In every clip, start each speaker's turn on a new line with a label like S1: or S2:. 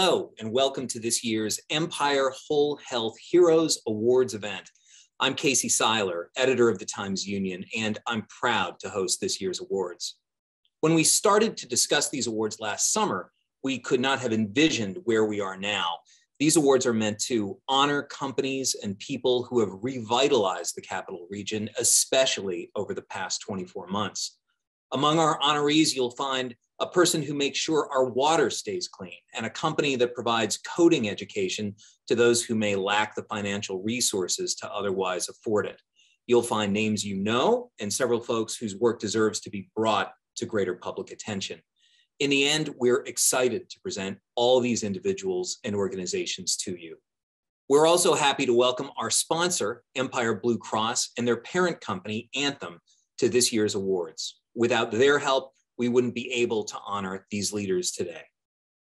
S1: Hello, and welcome to this year's Empire Whole Health Heroes Awards event. I'm Casey Seiler, editor of the Times Union, and I'm proud to host this year's awards. When we started to discuss these awards last summer, we could not have envisioned where we are now. These awards are meant to honor companies and people who have revitalized the capital region, especially over the past 24 months. Among our honorees, you'll find a person who makes sure our water stays clean, and a company that provides coding education to those who may lack the financial resources to otherwise afford it. You'll find names you know and several folks whose work deserves to be brought to greater public attention. In the end, we're excited to present all these individuals and organizations to you. We're also happy to welcome our sponsor, Empire Blue Cross, and their parent company, Anthem, to this year's awards. Without their help, we wouldn't be able to honor these leaders today.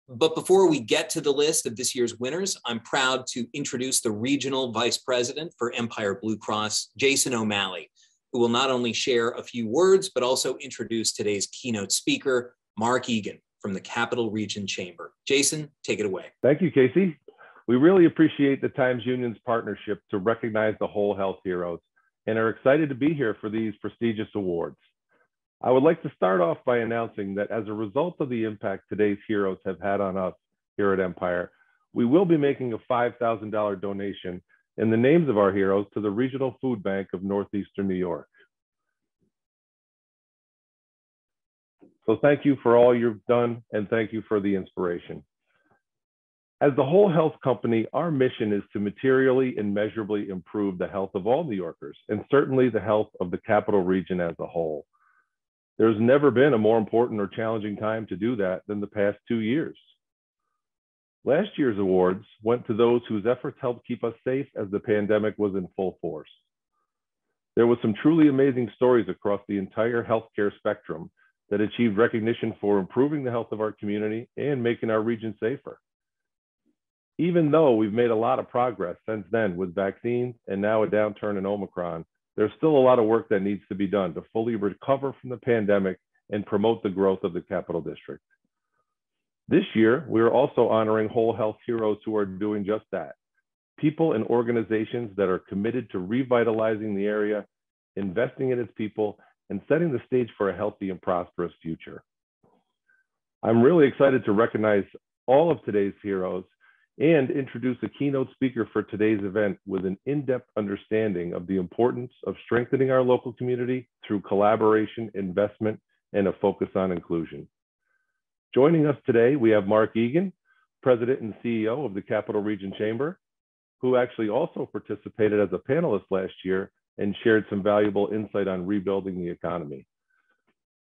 S1: Hmm. But before we get to the list of this year's winners, I'm proud to introduce the Regional Vice President for Empire Blue Cross, Jason O'Malley, who will not only share a few words, but also introduce today's keynote speaker, Mark Eagan from the Capital Region Chamber. Jason, take it away.
S2: Thank you, Casey. We really appreciate the Times Union's partnership to recognize the whole health heroes and are excited to be here for these prestigious awards. I would like to start off by announcing that as a result of the impact today's heroes have had on us here at Empire, we will be making a $5,000 donation in the names of our heroes to the Regional Food Bank of Northeastern New York. So thank you for all you've done and thank you for the inspiration. As the whole health company, our mission is to materially and measurably improve the health of all New Yorkers and certainly the health of the capital region as a whole. There's never been a more important or challenging time to do that than the past two years. Last year's awards went to those whose efforts helped keep us safe as the pandemic was in full force. There was some truly amazing stories across the entire healthcare spectrum that achieved recognition for improving the health of our community and making our region safer. Even though we've made a lot of progress since then with vaccines and now a downturn in Omicron, there's still a lot of work that needs to be done to fully recover from the pandemic and promote the growth of the capital district. This year, we are also honoring whole health heroes who are doing just that. People and organizations that are committed to revitalizing the area, investing in its people, and setting the stage for a healthy and prosperous future. I'm really excited to recognize all of today's heroes and introduce a keynote speaker for today's event with an in-depth understanding of the importance of strengthening our local community through collaboration, investment, and a focus on inclusion. Joining us today, we have Mark Eagan, President and CEO of the Capital Region Chamber, who actually also participated as a panelist last year and shared some valuable insight on rebuilding the economy.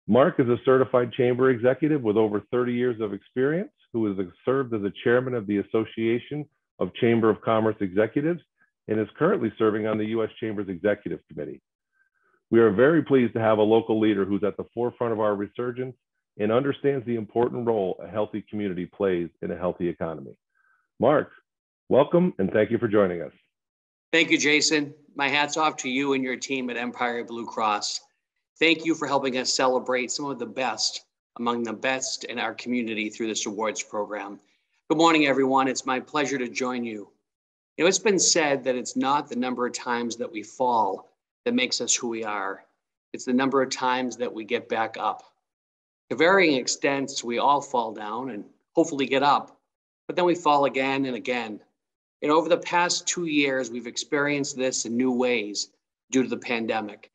S2: Mark is a certified chamber executive with over 30 years of experience who has served as a chairman of the Association of Chamber of Commerce Executives and is currently serving on the U.S. Chamber's Executive Committee. We are very pleased to have a local leader who's at the forefront of our resurgence and understands the important role a healthy community plays in a healthy economy. Mark, welcome and thank you for joining us.
S3: Thank you, Jason. My hat's off to you and your team at Empire Blue Cross. Thank you for helping us celebrate some of the best among the best in our community through this awards program. Good morning, everyone. It's my pleasure to join you. You know, it's been said that it's not the number of times that we fall that makes us who we are. It's the number of times that we get back up. To varying extents, we all fall down and hopefully get up, but then we fall again and again. And over the past two years, we've experienced this in new ways due to the pandemic.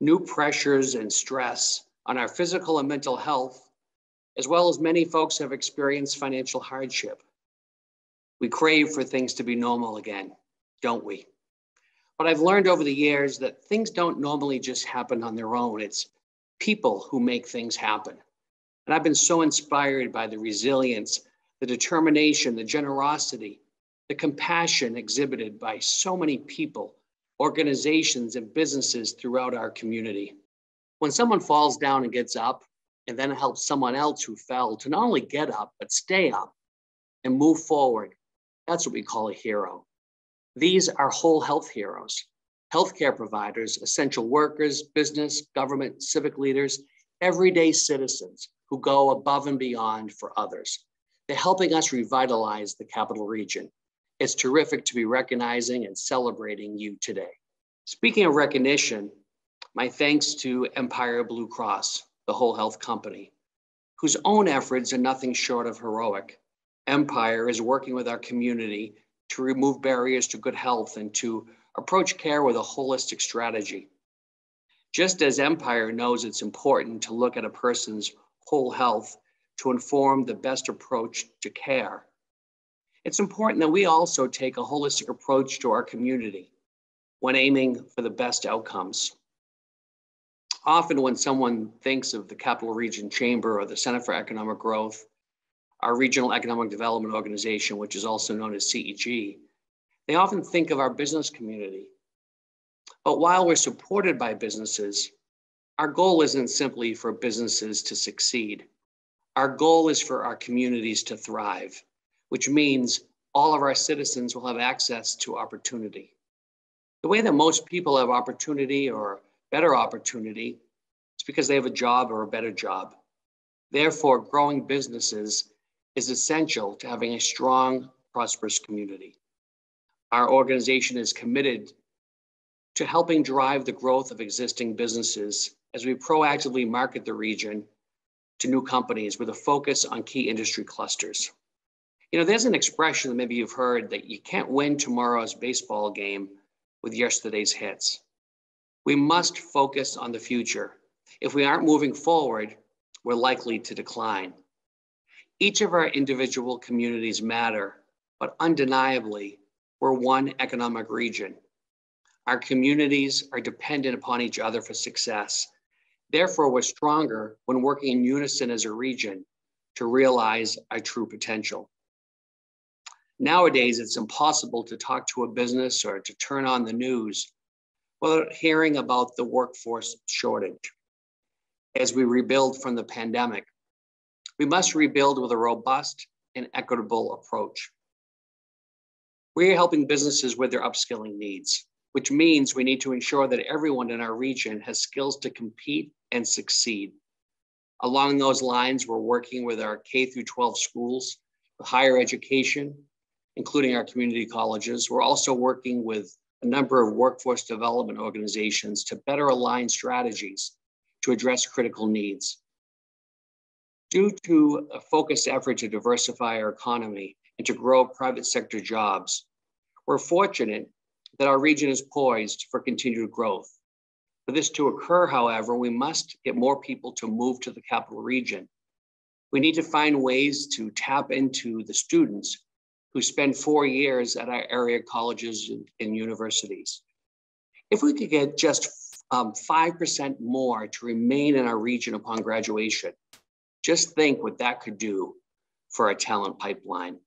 S3: New pressures and stress on our physical and mental health as well as many folks have experienced financial hardship. We crave for things to be normal again, don't we? But I've learned over the years that things don't normally just happen on their own. It's people who make things happen. And I've been so inspired by the resilience, the determination, the generosity, the compassion exhibited by so many people, organizations, and businesses throughout our community. When someone falls down and gets up, and then helps someone else who fell to not only get up, but stay up and move forward. That's what we call a hero. These are whole health heroes, healthcare providers, essential workers, business, government, civic leaders, everyday citizens who go above and beyond for others. They're helping us revitalize the capital region. It's terrific to be recognizing and celebrating you today. Speaking of recognition, my thanks to Empire Blue Cross, the whole health company, whose own efforts are nothing short of heroic. Empire is working with our community to remove barriers to good health and to approach care with a holistic strategy. Just as Empire knows it's important to look at a person's whole health to inform the best approach to care, it's important that we also take a holistic approach to our community when aiming for the best outcomes. Often, when someone thinks of the Capital Region Chamber or the Center for Economic Growth, our Regional Economic Development Organization, which is also known as CEG, they often think of our business community. But while we're supported by businesses, our goal isn't simply for businesses to succeed. Our goal is for our communities to thrive, which means all of our citizens will have access to opportunity. The way that most people have opportunity or better opportunity it's because they have a job or a better job. Therefore, growing businesses is essential to having a strong, prosperous community. Our organization is committed to helping drive the growth of existing businesses as we proactively market the region to new companies with a focus on key industry clusters. You know, there's an expression that maybe you've heard that you can't win tomorrow's baseball game with yesterday's hits. We must focus on the future. If we aren't moving forward, we're likely to decline. Each of our individual communities matter, but undeniably, we're one economic region. Our communities are dependent upon each other for success. Therefore, we're stronger when working in unison as a region to realize our true potential. Nowadays, it's impossible to talk to a business or to turn on the news without hearing about the workforce shortage. As we rebuild from the pandemic, we must rebuild with a robust and equitable approach. We are helping businesses with their upskilling needs, which means we need to ensure that everyone in our region has skills to compete and succeed. Along those lines, we're working with our K through 12 schools, higher education, including our community colleges. We're also working with a number of workforce development organizations to better align strategies to address critical needs. Due to a focused effort to diversify our economy, and to grow private sector jobs. We're fortunate that our region is poised for continued growth. For this to occur, however, we must get more people to move to the capital region. We need to find ways to tap into the students who spend four years at our area colleges and universities. If we could get just um, 5% more to remain in our region upon graduation, just think what that could do for our talent pipeline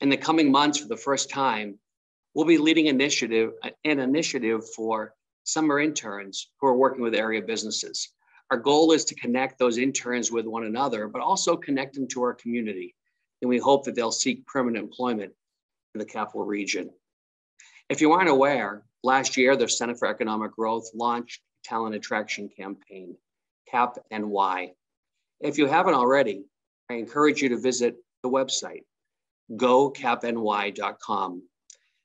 S3: in the coming months, for the first time, we'll be leading initiative, an initiative for summer interns who are working with area businesses. Our goal is to connect those interns with one another, but also connect them to our community. And we hope that they'll seek permanent employment in the capital region. If you aren't aware, last year, the Center for Economic Growth launched talent attraction campaign, CAP NY. If you haven't already, I encourage you to visit the website, gocapny.com.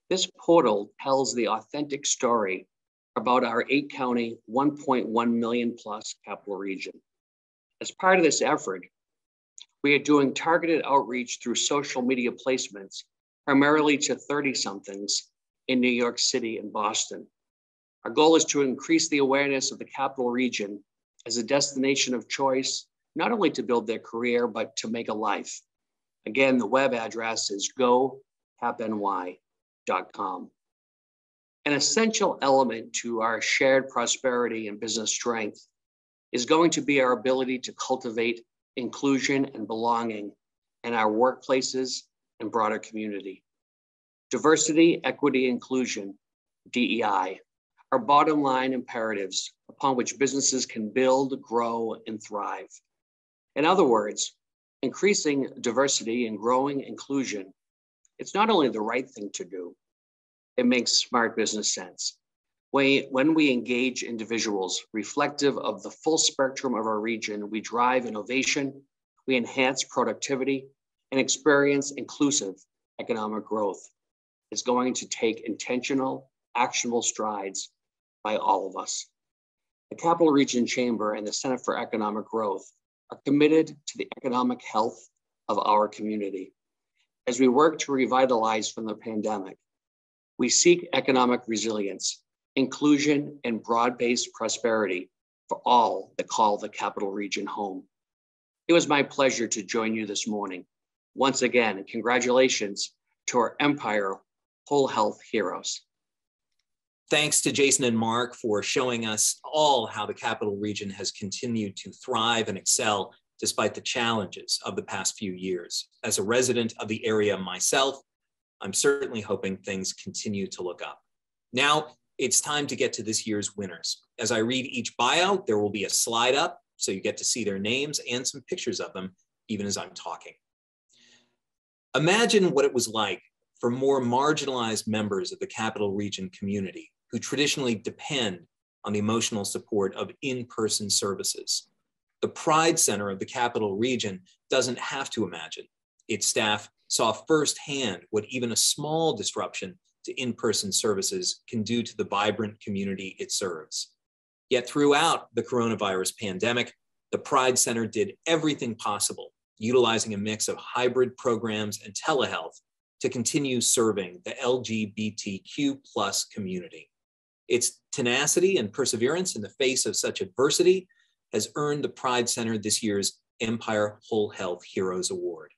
S3: This portal tells the authentic story about our eight county, 1.1 million plus capital region. As part of this effort, we are doing targeted outreach through social media placements, primarily to 30 somethings in New York City and Boston. Our goal is to increase the awareness of the capital region as a destination of choice, not only to build their career, but to make a life. Again, the web address is gocapny.com. An essential element to our shared prosperity and business strength is going to be our ability to cultivate inclusion and belonging in our workplaces and broader community. Diversity, equity, inclusion, DEI, are bottom line imperatives upon which businesses can build, grow, and thrive. In other words, increasing diversity and growing inclusion, it's not only the right thing to do, it makes smart business sense. When we engage individuals reflective of the full spectrum of our region, we drive innovation, we enhance productivity, and experience inclusive economic growth is going to take intentional, actionable strides by all of us. The Capital Region Chamber and the Center for Economic Growth are committed to the economic health of our community. As we work to revitalize from the pandemic, we seek economic resilience, inclusion, and broad-based prosperity for all that call the Capital Region home. It was my pleasure to join you this morning. Once again, congratulations to our Empire Whole Health heroes.
S1: Thanks to Jason and Mark for showing us all how the capital region has continued to thrive and excel despite the challenges of the past few years. As a resident of the area myself, I'm certainly hoping things continue to look up. Now, it's time to get to this year's winners. As I read each bio, there will be a slide up so you get to see their names and some pictures of them even as I'm talking. Imagine what it was like for more marginalized members of the capital region community who traditionally depend on the emotional support of in-person services. The Pride Center of the capital region doesn't have to imagine. Its staff saw firsthand what even a small disruption to in-person services can do to the vibrant community it serves. Yet throughout the coronavirus pandemic, the Pride Center did everything possible, utilizing a mix of hybrid programs and telehealth to continue serving the LGBTQ plus community. Its tenacity and perseverance in the face of such adversity has earned the Pride Center this year's Empire Whole Health Heroes Award.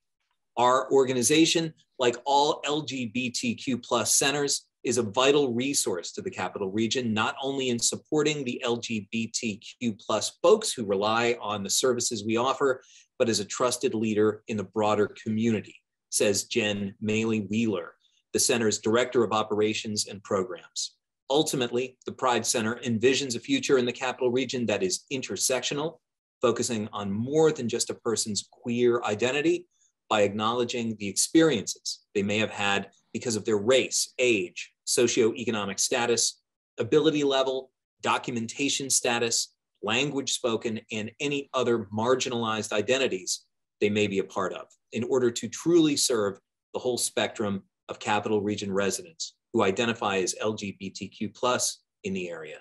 S1: Our organization, like all LGBTQ plus centers, is a vital resource to the capital region, not only in supporting the LGBTQ plus folks who rely on the services we offer, but as a trusted leader in the broader community, says Jen Maley Wheeler, the center's director of operations and programs. Ultimately, the Pride Center envisions a future in the capital region that is intersectional, focusing on more than just a person's queer identity by acknowledging the experiences they may have had because of their race, age, socioeconomic status, ability level, documentation status, language spoken, and any other marginalized identities they may be a part of in order to truly serve the whole spectrum of capital region residents who identify as LGBTQ plus in the area.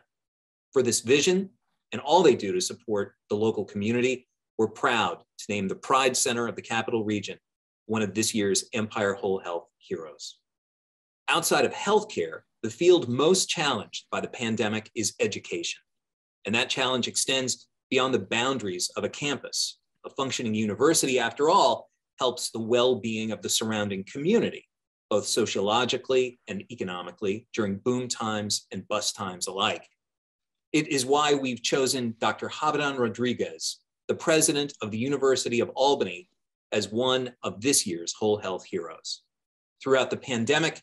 S1: For this vision and all they do to support the local community, we're proud to name the Pride Center of the Capital Region one of this year's Empire Whole Health Heroes. Outside of healthcare, the field most challenged by the pandemic is education. And that challenge extends beyond the boundaries of a campus. A functioning university, after all, helps the well being of the surrounding community both sociologically and economically during boom times and bust times alike. It is why we've chosen Dr. Havidán Rodriguez, the president of the University of Albany, as one of this year's Whole Health Heroes. Throughout the pandemic,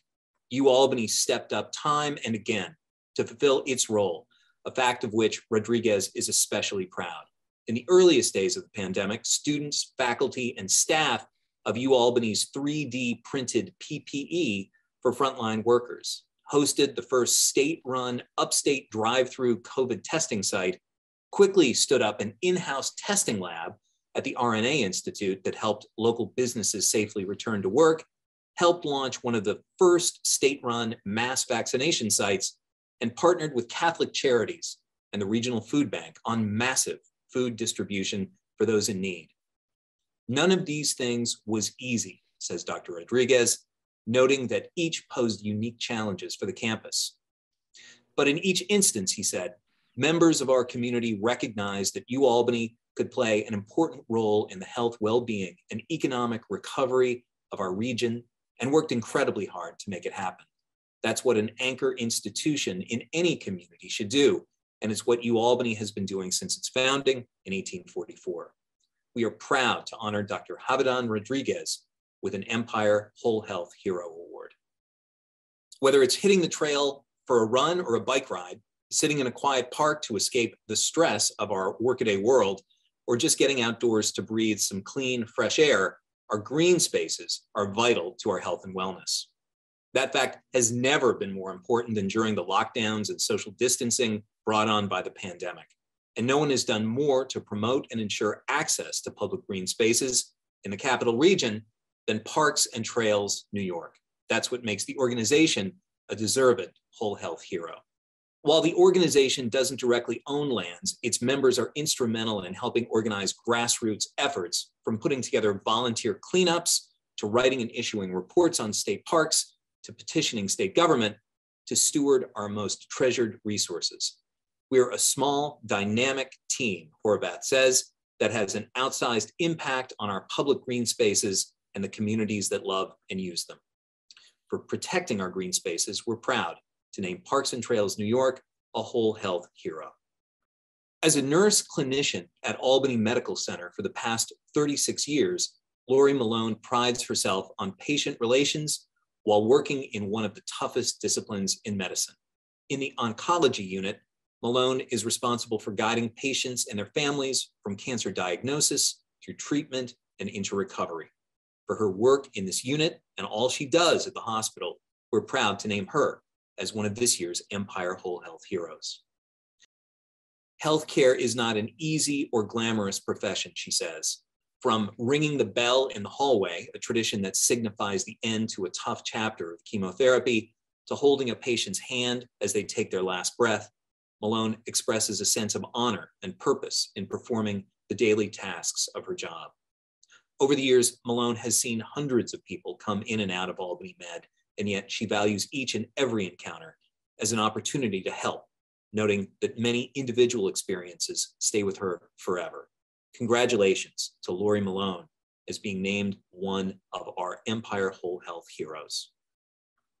S1: UAlbany stepped up time and again to fulfill its role, a fact of which Rodriguez is especially proud. In the earliest days of the pandemic, students, faculty, and staff of UAlbany's 3D printed PPE for frontline workers, hosted the first state run upstate drive through COVID testing site, quickly stood up an in house testing lab at the RNA Institute that helped local businesses safely return to work, helped launch one of the first state run mass vaccination sites, and partnered with Catholic Charities and the Regional Food Bank on massive food distribution for those in need. None of these things was easy, says Dr. Rodriguez, noting that each posed unique challenges for the campus. But in each instance, he said, members of our community recognized that UAlbany could play an important role in the health, well-being, and economic recovery of our region and worked incredibly hard to make it happen. That's what an anchor institution in any community should do, and it's what UAlbany has been doing since its founding in 1844 we are proud to honor Dr. Havidán Rodriguez with an Empire Whole Health Hero Award. Whether it's hitting the trail for a run or a bike ride, sitting in a quiet park to escape the stress of our workaday world, or just getting outdoors to breathe some clean, fresh air, our green spaces are vital to our health and wellness. That fact has never been more important than during the lockdowns and social distancing brought on by the pandemic and no one has done more to promote and ensure access to public green spaces in the capital region than Parks and Trails New York. That's what makes the organization a deserved whole health hero. While the organization doesn't directly own lands, its members are instrumental in helping organize grassroots efforts from putting together volunteer cleanups to writing and issuing reports on state parks to petitioning state government to steward our most treasured resources. We're a small, dynamic team, Horvath says, that has an outsized impact on our public green spaces and the communities that love and use them. For protecting our green spaces, we're proud to name Parks and Trails New York a whole health hero. As a nurse clinician at Albany Medical Center for the past 36 years, Lori Malone prides herself on patient relations while working in one of the toughest disciplines in medicine. In the oncology unit, Malone is responsible for guiding patients and their families from cancer diagnosis through treatment and into recovery. For her work in this unit and all she does at the hospital, we're proud to name her as one of this year's Empire Whole Health Heroes. Healthcare is not an easy or glamorous profession, she says. From ringing the bell in the hallway, a tradition that signifies the end to a tough chapter of chemotherapy, to holding a patient's hand as they take their last breath, Malone expresses a sense of honor and purpose in performing the daily tasks of her job. Over the years, Malone has seen hundreds of people come in and out of Albany Med, and yet she values each and every encounter as an opportunity to help, noting that many individual experiences stay with her forever. Congratulations to Lori Malone as being named one of our Empire Whole Health heroes.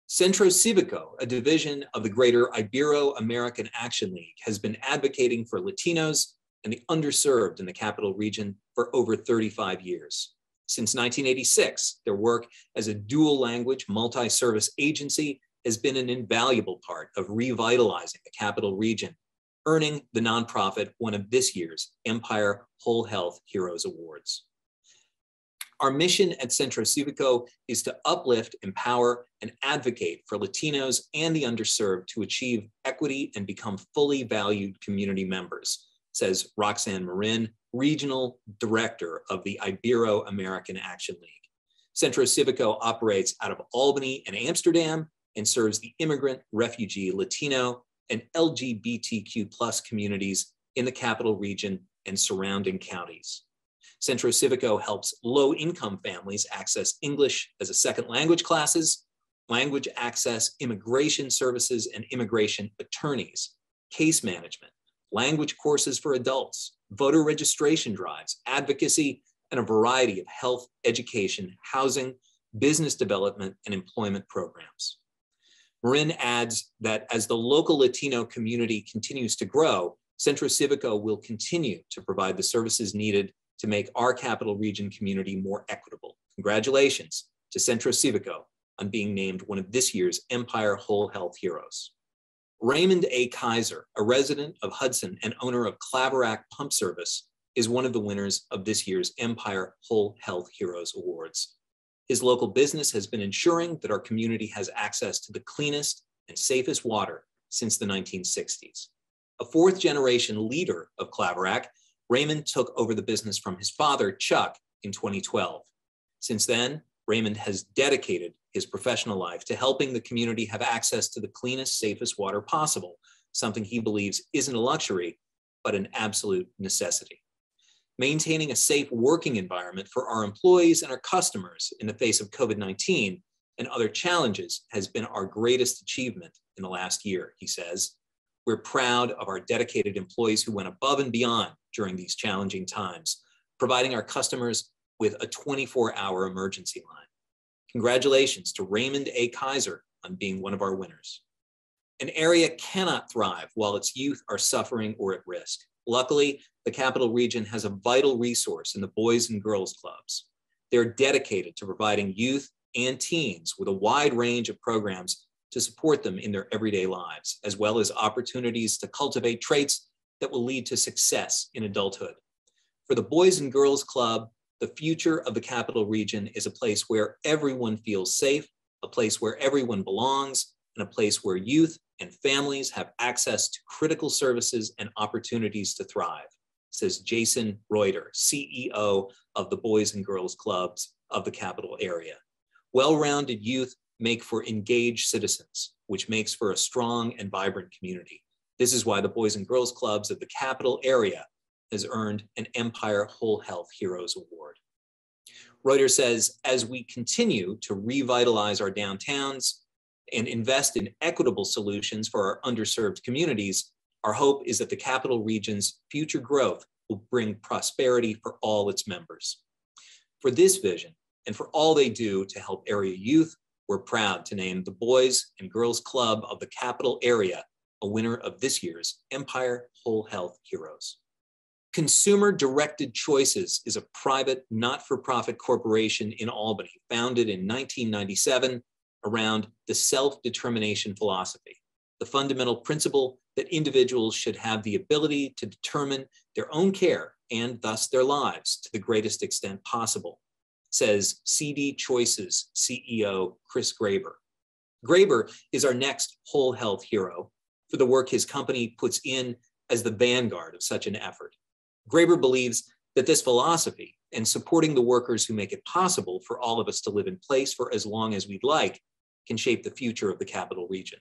S1: Centro Civico, a division of the greater Ibero-American Action League, has been advocating for Latinos and the underserved in the capital region for over 35 years. Since 1986, their work as a dual language multi-service agency has been an invaluable part of revitalizing the capital region, earning the nonprofit one of this year's Empire Whole Health Heroes Awards. Our mission at Centro Civico is to uplift, empower, and advocate for Latinos and the underserved to achieve equity and become fully valued community members, says Roxanne Marin, Regional Director of the Ibero-American Action League. Centro Civico operates out of Albany and Amsterdam and serves the immigrant, refugee, Latino, and LGBTQ plus communities in the capital region and surrounding counties. Centro Civico helps low income families access English as a second language classes, language access, immigration services, and immigration attorneys, case management, language courses for adults, voter registration drives, advocacy, and a variety of health, education, housing, business development, and employment programs. Marin adds that as the local Latino community continues to grow, Centro Civico will continue to provide the services needed to make our capital region community more equitable. Congratulations to Centro Civico on being named one of this year's Empire Whole Health Heroes. Raymond A. Kaiser, a resident of Hudson and owner of Claverack Pump Service, is one of the winners of this year's Empire Whole Health Heroes Awards. His local business has been ensuring that our community has access to the cleanest and safest water since the 1960s. A fourth generation leader of Claverack, Raymond took over the business from his father, Chuck, in 2012. Since then, Raymond has dedicated his professional life to helping the community have access to the cleanest, safest water possible, something he believes isn't a luxury, but an absolute necessity. Maintaining a safe working environment for our employees and our customers in the face of COVID 19 and other challenges has been our greatest achievement in the last year, he says. We're proud of our dedicated employees who went above and beyond during these challenging times, providing our customers with a 24 hour emergency line. Congratulations to Raymond A. Kaiser on being one of our winners. An area cannot thrive while its youth are suffering or at risk. Luckily, the capital region has a vital resource in the Boys and Girls Clubs. They're dedicated to providing youth and teens with a wide range of programs to support them in their everyday lives, as well as opportunities to cultivate traits that will lead to success in adulthood. For the Boys and Girls Club, the future of the capital region is a place where everyone feels safe, a place where everyone belongs, and a place where youth and families have access to critical services and opportunities to thrive, says Jason Reuter, CEO of the Boys and Girls Clubs of the capital area. Well-rounded youth make for engaged citizens, which makes for a strong and vibrant community. This is why the Boys and Girls Clubs of the capital area has earned an Empire Whole Health Heroes Award. Reuters says, as we continue to revitalize our downtowns and invest in equitable solutions for our underserved communities, our hope is that the capital region's future growth will bring prosperity for all its members. For this vision and for all they do to help area youth, we're proud to name the Boys and Girls Club of the capital area a winner of this year's Empire Whole Health Heroes. Consumer Directed Choices is a private, not for profit corporation in Albany, founded in 1997 around the self determination philosophy, the fundamental principle that individuals should have the ability to determine their own care and thus their lives to the greatest extent possible, says CD Choices CEO Chris Graber. Graber is our next whole health hero for the work his company puts in as the vanguard of such an effort. Graber believes that this philosophy and supporting the workers who make it possible for all of us to live in place for as long as we'd like can shape the future of the capital region.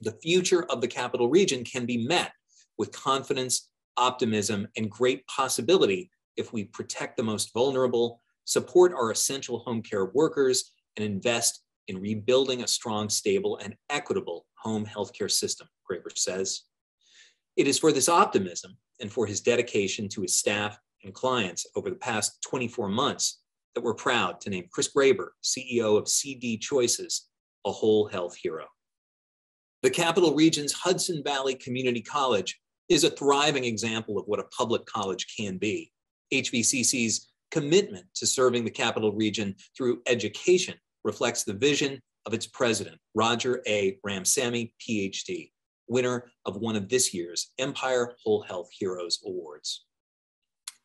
S1: The future of the capital region can be met with confidence, optimism, and great possibility if we protect the most vulnerable, support our essential home care workers, and invest in rebuilding a strong, stable, and equitable home healthcare system, Graber says. It is for this optimism and for his dedication to his staff and clients over the past 24 months that we're proud to name Chris Graber, CEO of CD Choices, a whole health hero. The Capital Region's Hudson Valley Community College is a thriving example of what a public college can be. HVCC's commitment to serving the Capital Region through education reflects the vision of its president, Roger A. Ramsammy, PhD, winner of one of this year's Empire Whole Health Heroes Awards.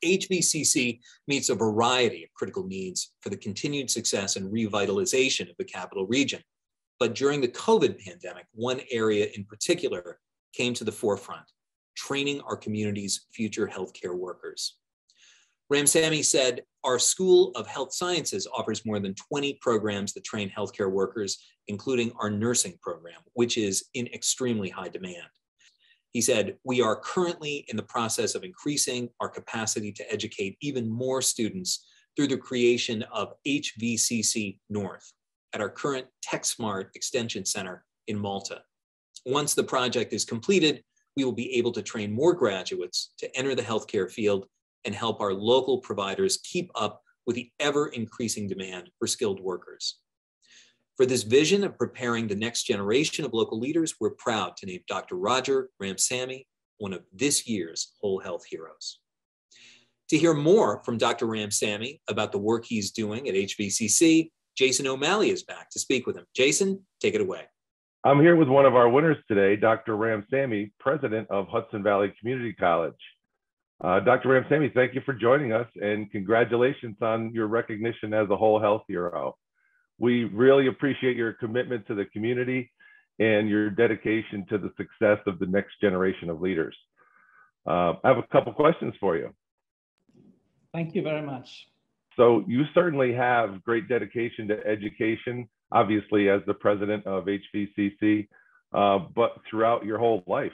S1: HVCC meets a variety of critical needs for the continued success and revitalization of the capital region. But during the COVID pandemic, one area in particular came to the forefront, training our community's future healthcare workers. Ramsammy said, our School of Health Sciences offers more than 20 programs that train healthcare workers, including our nursing program, which is in extremely high demand. He said, we are currently in the process of increasing our capacity to educate even more students through the creation of HVCC North at our current TechSmart Extension Center in Malta. Once the project is completed, we will be able to train more graduates to enter the healthcare field and help our local providers keep up with the ever increasing demand for skilled workers. For this vision of preparing the next generation of local leaders, we're proud to name Dr. Roger Ramsammy one of this year's Whole Health Heroes. To hear more from Dr. Ramsammy about the work he's doing at HVCC, Jason O'Malley is back to speak with him. Jason, take it away.
S2: I'm here with one of our winners today, Dr. Ramsammy, president of Hudson Valley Community College. Uh, Dr. Ramsammy, thank you for joining us and congratulations on your recognition as a whole health hero. We really appreciate your commitment to the community and your dedication to the success of the next generation of leaders. Uh, I have a couple questions for you.
S4: Thank you very much.
S2: So you certainly have great dedication to education, obviously as the president of HVCC, uh, but throughout your whole life.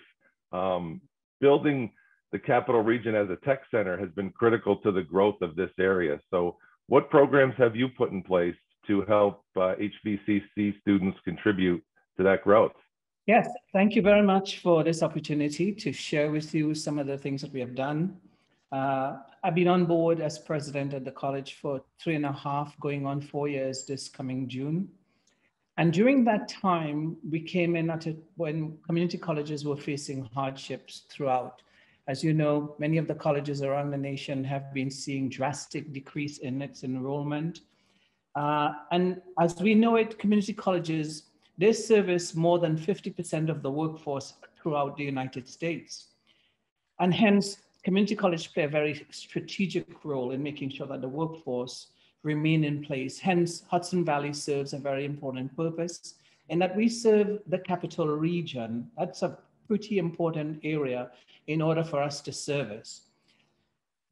S2: Um, building the capital region as a tech center has been critical to the growth of this area. So what programs have you put in place to help uh, HVCC students contribute to that growth?
S4: Yes, thank you very much for this opportunity to share with you some of the things that we have done. Uh, I've been on board as president at the college for three and a half, going on four years this coming June. And during that time, we came in at a, when community colleges were facing hardships throughout. As you know, many of the colleges around the nation have been seeing drastic decrease in its enrollment. Uh, and as we know it, community colleges, they service more than 50% of the workforce throughout the United States. And hence, community colleges play a very strategic role in making sure that the workforce remain in place. Hence, Hudson Valley serves a very important purpose in that we serve the capital region. That's a pretty important area in order for us to service.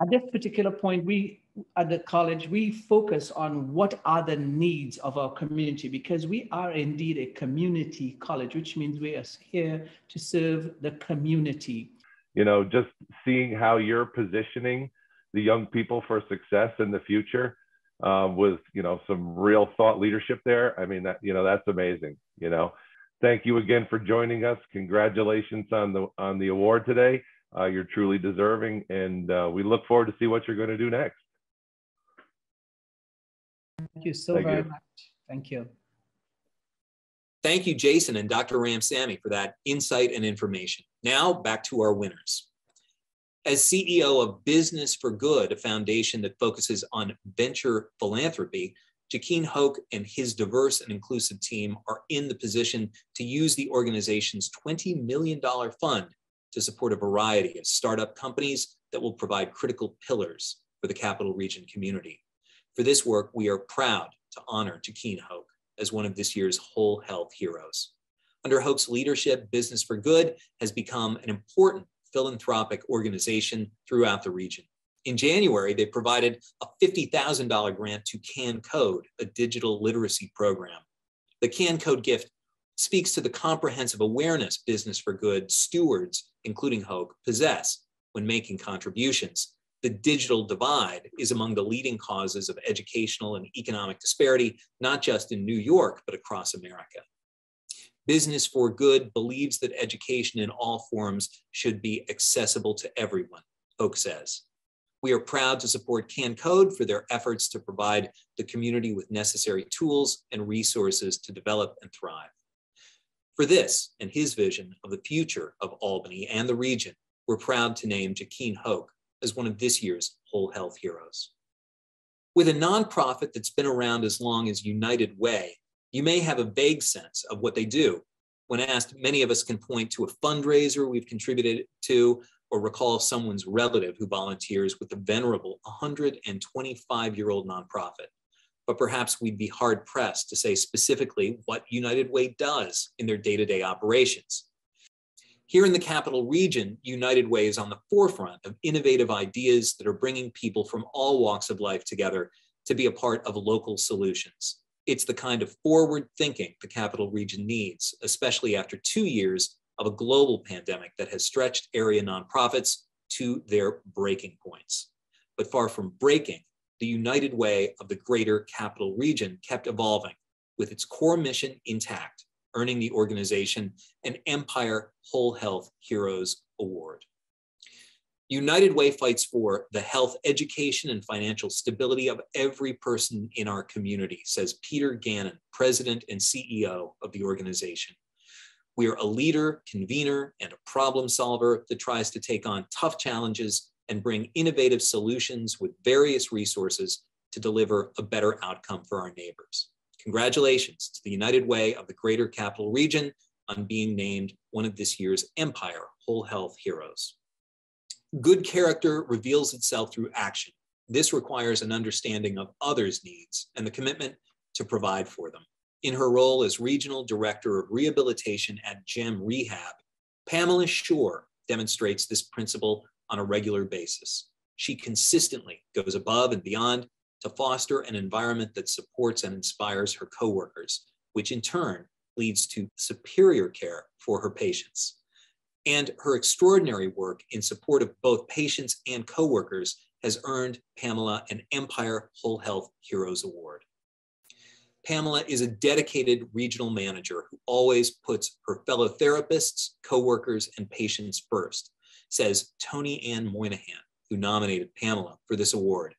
S4: At this particular point, we at the college, we focus on what are the needs of our community because we are indeed a community college, which means we are here to serve the community.
S2: You know, just seeing how you're positioning the young people for success in the future uh, with, you know, some real thought leadership there. I mean, that, you know, that's amazing, you know. Thank you again for joining us. Congratulations on the on the award today. Uh, you're truly deserving, and uh, we look forward to see what you're going to do next.
S4: Thank you so Thank very you. much. Thank you.
S1: Thank you, Jason and Dr. Ramsammy, for that insight and information. Now, back to our winners. As CEO of Business for Good, a foundation that focuses on venture philanthropy, Jakeen Hoke and his diverse and inclusive team are in the position to use the organization's $20 million fund to support a variety of startup companies that will provide critical pillars for the capital region community. For this work, we are proud to honor Jakeen Hoke as one of this year's Whole Health Heroes. Under Hoke's leadership, Business for Good has become an important philanthropic organization throughout the region. In January, they provided a $50,000 grant to CanCode, a digital literacy program. The CanCode gift speaks to the comprehensive awareness Business for Good stewards, including Hoke, possess when making contributions. The digital divide is among the leading causes of educational and economic disparity, not just in New York, but across America. Business for Good believes that education in all forms should be accessible to everyone, Hoke says. We are proud to support CanCode for their efforts to provide the community with necessary tools and resources to develop and thrive. For this and his vision of the future of Albany and the region, we're proud to name Jakeen Hoke as one of this year's Whole Health Heroes. With a nonprofit that's been around as long as United Way, you may have a vague sense of what they do. When asked, many of us can point to a fundraiser we've contributed to or recall someone's relative who volunteers with the venerable 125 year old nonprofit but perhaps we'd be hard pressed to say specifically what United Way does in their day to day operations. Here in the capital region, United Way is on the forefront of innovative ideas that are bringing people from all walks of life together to be a part of local solutions. It's the kind of forward thinking the capital region needs, especially after two years of a global pandemic that has stretched area nonprofits to their breaking points. But far from breaking, the United Way of the greater capital region kept evolving with its core mission intact, earning the organization an Empire Whole Health Heroes Award. United Way fights for the health, education, and financial stability of every person in our community, says Peter Gannon, president and CEO of the organization. We are a leader, convener, and a problem solver that tries to take on tough challenges and bring innovative solutions with various resources to deliver a better outcome for our neighbors. Congratulations to the United Way of the Greater Capital Region on being named one of this year's Empire Whole Health Heroes. Good character reveals itself through action. This requires an understanding of others' needs and the commitment to provide for them. In her role as Regional Director of Rehabilitation at GEM Rehab, Pamela Shore demonstrates this principle on a regular basis. She consistently goes above and beyond to foster an environment that supports and inspires her coworkers, which in turn leads to superior care for her patients. And her extraordinary work in support of both patients and coworkers has earned Pamela an Empire Whole Health Heroes Award. Pamela is a dedicated regional manager who always puts her fellow therapists, coworkers, and patients first says Tony Ann Moynihan, who nominated Pamela for this award.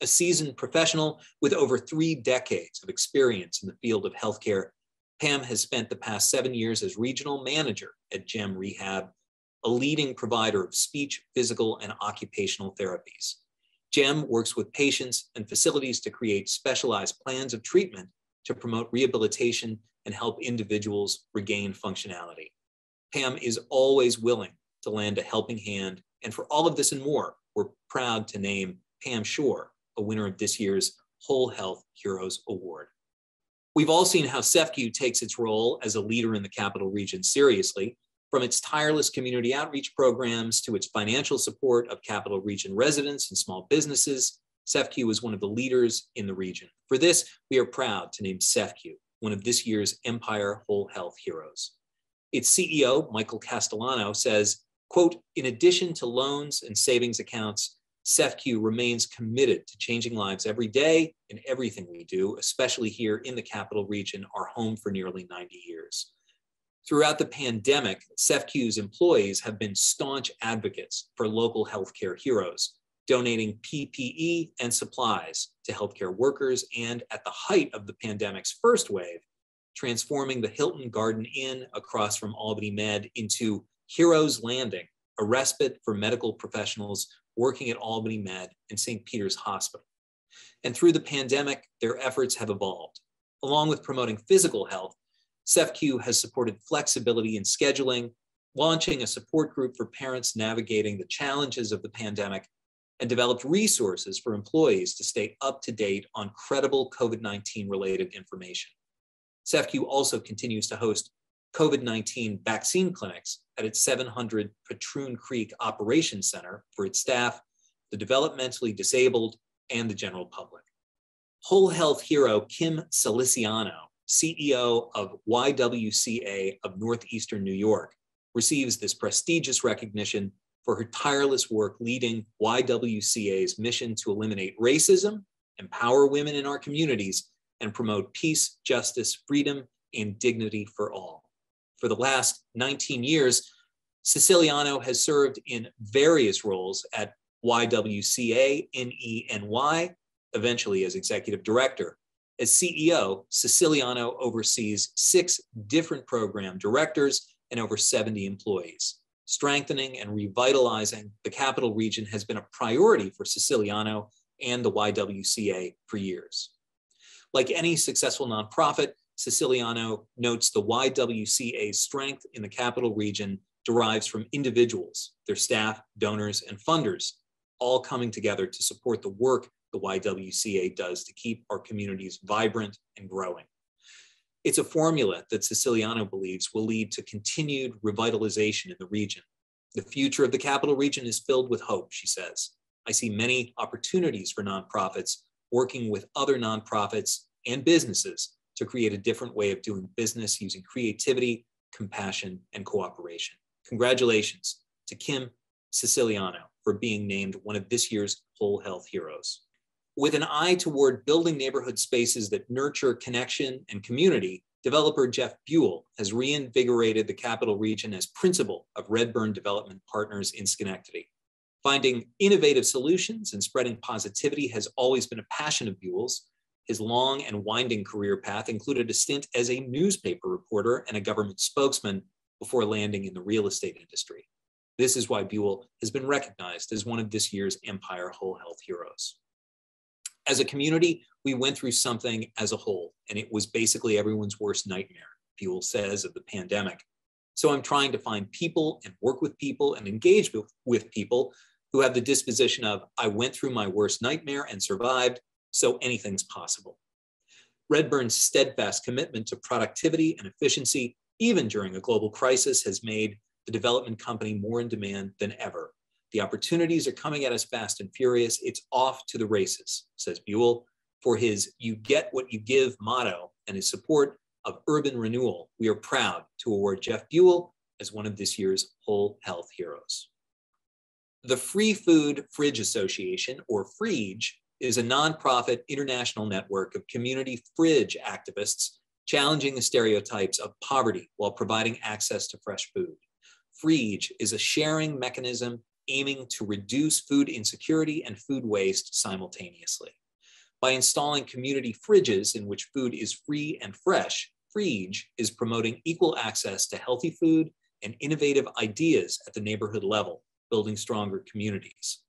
S1: A seasoned professional with over three decades of experience in the field of healthcare, Pam has spent the past seven years as regional manager at GEM Rehab, a leading provider of speech, physical, and occupational therapies. GEM works with patients and facilities to create specialized plans of treatment to promote rehabilitation and help individuals regain functionality. Pam is always willing to lend a helping hand. And for all of this and more, we're proud to name Pam Shore a winner of this year's Whole Health Heroes Award. We've all seen how SEFCU takes its role as a leader in the capital region seriously, from its tireless community outreach programs to its financial support of capital region residents and small businesses. SEFCU is one of the leaders in the region. For this, we are proud to name SEFCU one of this year's Empire Whole Health Heroes. Its CEO, Michael Castellana, says, quote, in addition to loans and savings accounts, SEFCU remains committed to changing lives every day in everything we do, especially here in the capital region, our home for nearly 90 years. Throughout the pandemic, SEFCU's employees have been staunch advocates for local healthcare heroes, donating PPE and supplies to healthcare workers, and at the height of the pandemic's first wave, transforming the Hilton Garden Inn across from Albany Med into Heroes Landing, a respite for medical professionals working at Albany Med and St. Peter's Hospital. And through the pandemic, their efforts have evolved. Along with promoting physical health, SEFCU has supported flexibility in scheduling, launching a support group for parents navigating the challenges of the pandemic, and developed resources for employees to stay up to date on credible COVID 19 related information. SEFCU also continues to host COVID 19 vaccine clinics at its 700 Patroon Creek Operations Center for its staff, the developmentally disabled, and the general public. Whole health hero Kim Siciliano CEO of YWCA of Northeastern New York, receives this prestigious recognition for her tireless work leading YWCA's mission to eliminate racism, empower women in our communities, and promote peace, justice, freedom, and dignity for all. For the last 19 years, Siciliano has served in various roles at YWCA, NENY, eventually as executive director. As CEO, Siciliano oversees six different program directors and over 70 employees. Strengthening and revitalizing the capital region has been a priority for Siciliano and the YWCA for years. Like any successful nonprofit, Siciliano notes the YWCA's strength in the capital region derives from individuals, their staff, donors, and funders, all coming together to support the work the YWCA does to keep our communities vibrant and growing. It's a formula that Siciliano believes will lead to continued revitalization in the region. The future of the capital region is filled with hope, she says. I see many opportunities for nonprofits working with other nonprofits and businesses to create a different way of doing business using creativity, compassion, and cooperation. Congratulations to Kim Siciliano for being named one of this year's Whole Health Heroes. With an eye toward building neighborhood spaces that nurture connection and community, developer Jeff Buell has reinvigorated the capital region as principal of Redburn Development Partners in Schenectady. Finding innovative solutions and spreading positivity has always been a passion of Buell's. His long and winding career path included a stint as a newspaper reporter and a government spokesman before landing in the real estate industry. This is why Buell has been recognized as one of this year's Empire Whole Health Heroes as a community, we went through something as a whole, and it was basically everyone's worst nightmare, Buell says, of the pandemic. So I'm trying to find people and work with people and engage with people who have the disposition of, I went through my worst nightmare and survived, so anything's possible. Redburn's steadfast commitment to productivity and efficiency, even during a global crisis, has made the development company more in demand than ever. The opportunities are coming at us fast and furious. It's off to the races, says Buell. For his You Get What You Give motto and his support of urban renewal, we are proud to award Jeff Buell as one of this year's Whole Health Heroes. The Free Food Fridge Association, or FREEGE, is a nonprofit international network of community fridge activists challenging the stereotypes of poverty while providing access to fresh food. FREEGE is a sharing mechanism aiming to reduce food insecurity and food waste simultaneously. By installing community fridges in which food is free and fresh, Freege is promoting equal access to healthy food and innovative ideas at the neighborhood level, building stronger communities.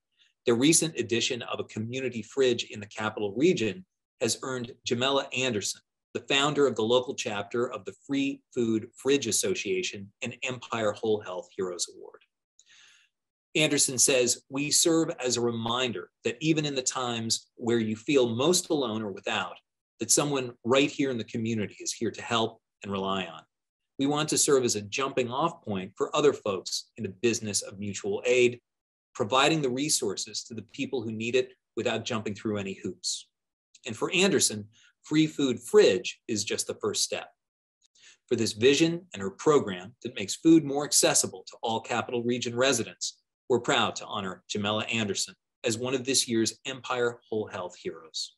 S1: The recent addition of a community fridge in the capital region has earned Jamela Anderson, the founder of the local chapter of the Free Food Fridge Association, an Empire Whole Health Heroes Award. Anderson says, we serve as a reminder that even in the times where you feel most alone or without, that someone right here in the community is here to help and rely on. We want to serve as a jumping off point for other folks in the business of mutual aid, providing the resources to the people who need it without jumping through any hoops. And for Anderson, Free Food Fridge is just the first step. For this vision and her program that makes food more accessible to all Capital Region residents, we're proud to honor Jamela Anderson as one of this year's Empire Whole Health Heroes.